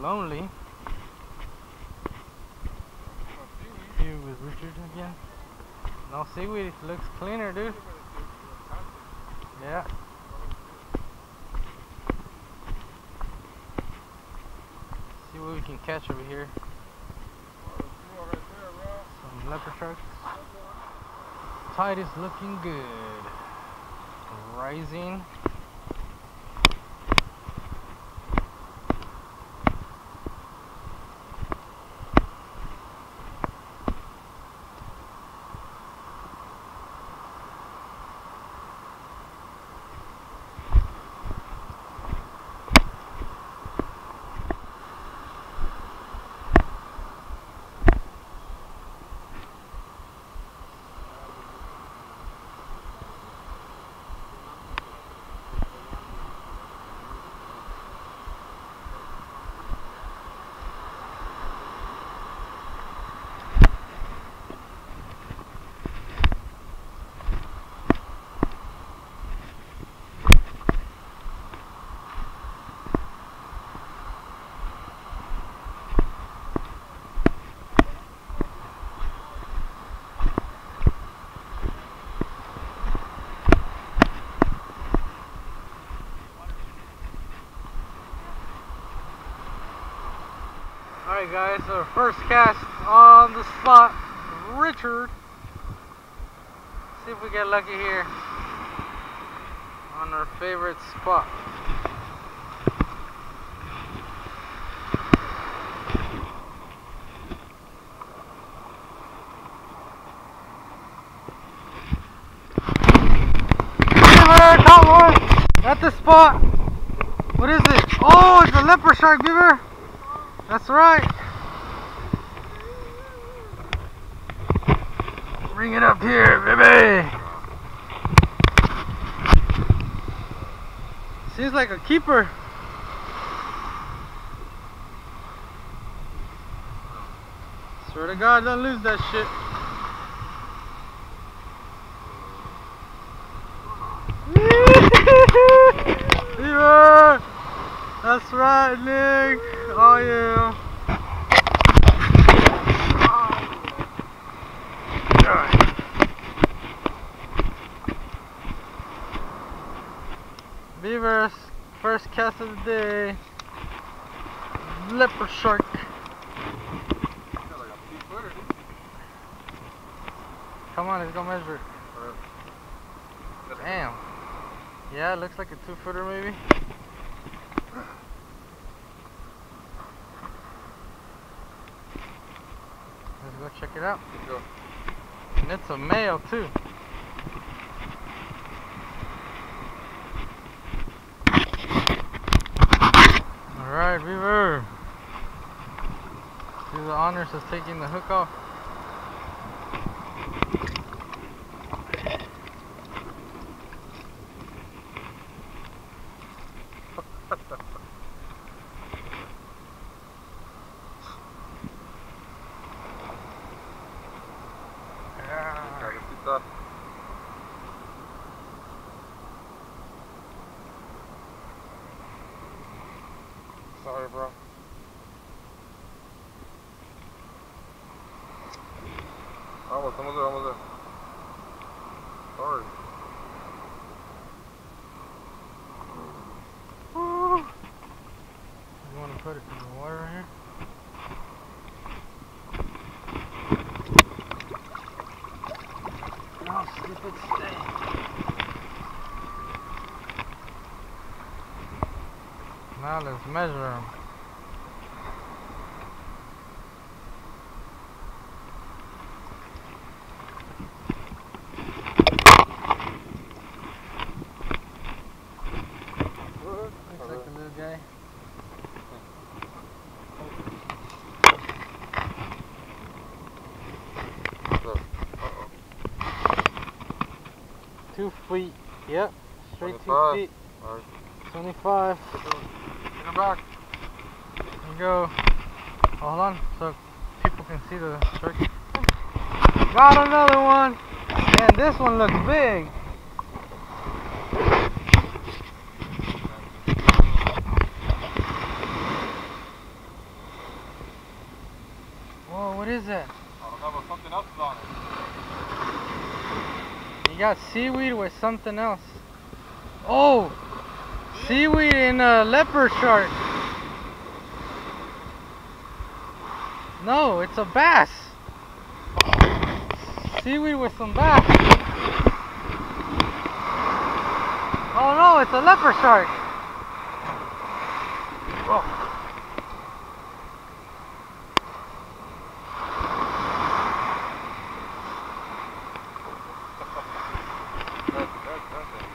lonely. Here with Richard again. No seaweed, it looks cleaner, dude. Yeah. See what we can catch over here. Some leopard sharks. Tide is looking good. Rising. Alright guys, our first cast on the spot, Richard. See if we get lucky here on our favorite spot. Beaver, at the spot. What is it? Oh, it's a leopard shark, Beaver. That's right. Bring it up here, baby. Seems like a keeper. Swear to God, don't lose that shit. That's right, Nick. Oh yeah. Beavers, first cast of the day. Leopard shark. Come on, let's go measure. Damn. Yeah, it looks like a two footer maybe. Let's go check it out. And it's a male too. Alright, Beaver. Do the honors of taking the hook off. Yeah. Cabecita. Sorry, bro. Vamos, vamos there, vamos there. Sorry. You want to put it in the water right here? No, stupid stay. Now let's measure them. feet. Yep. Straight 25. two feet. Right. 25. Get back. There you go. Hold on so people can see the shark. Got another one. And this one looks big. Whoa, what is that? I don't know, but something else is on it. Got seaweed with something else. Oh! Seaweed and a leopard shark. No, it's a bass. Seaweed with some bass. Oh no, it's a leopard shark. Oh. That's, that's nothing.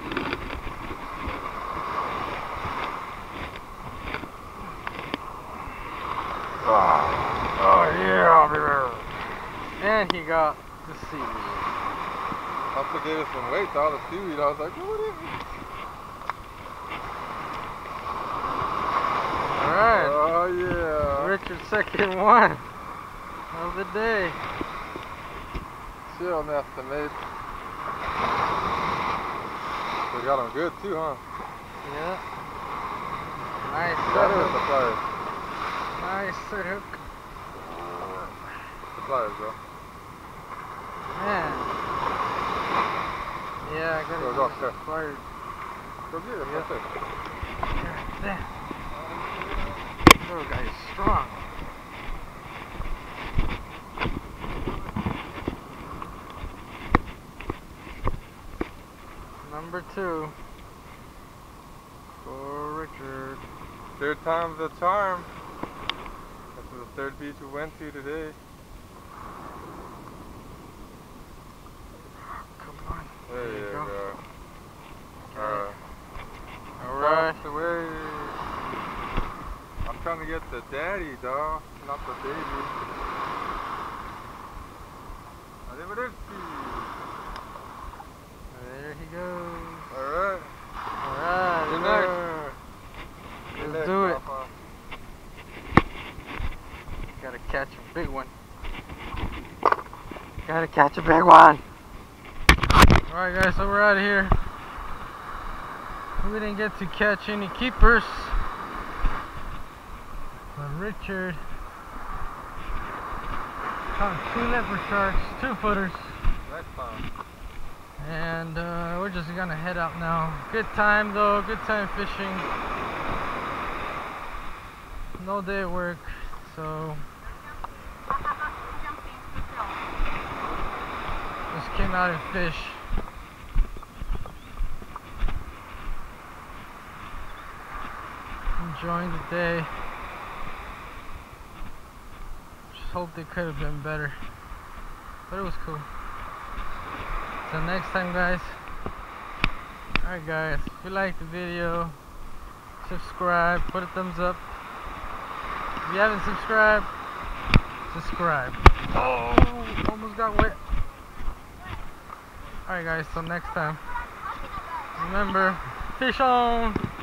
Oh, oh yeah, baby. And he got the seaweed. Also gave us some weights all the seaweed. I was like, what is it? Alright. Oh, yeah. Richard's second one of the day. Chill, Nesta mate. We got them good too, huh? Yeah. Nice is hook. the pliers. Nice hook. The pliers, bro. Man. Yeah, I gotta Go, go, use go. the. Go get it. Yeah. That's it. Damn. Little guy's strong. Number two. For Richard. Third time's the charm. This is the third beach we went to today. Come There, you go. go. Alright. Uh, Alright. Across the way. I'm trying to get the daddy, dog, not the baby. Arrivederci. There he goes. Alright. Alright. Good night. Let's night, do it. Papa. Gotta catch a big one. Gotta catch a big one. Alright guys, so we're out of here. We didn't get to catch any keepers. But Richard caught two leopard sharks, two footers. And uh, we're just gonna head out now. Good time though, good time fishing. No day at work, so just came out and fish. Enjoying the day. Just hope they could have been better. But it was cool. Till next time guys. Alright guys, if you liked the video, subscribe, put a thumbs up. If you haven't subscribed, subscribe. Oh, almost got wet. Alright guys, till next time. Remember, fish on!